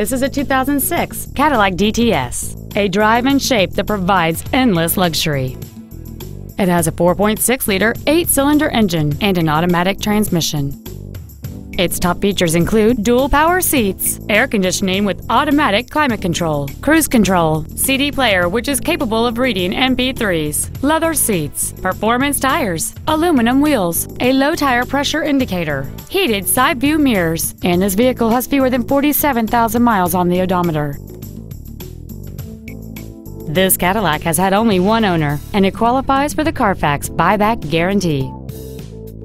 This is a 2006 Cadillac DTS, a drive and shape that provides endless luxury. It has a 4.6-liter, eight-cylinder engine and an automatic transmission. Its top features include dual power seats, air conditioning with automatic climate control, cruise control, CD player which is capable of reading MP3s, leather seats, performance tires, aluminum wheels, a low tire pressure indicator, heated side view mirrors, and this vehicle has fewer than 47,000 miles on the odometer. This Cadillac has had only one owner and it qualifies for the Carfax buyback guarantee.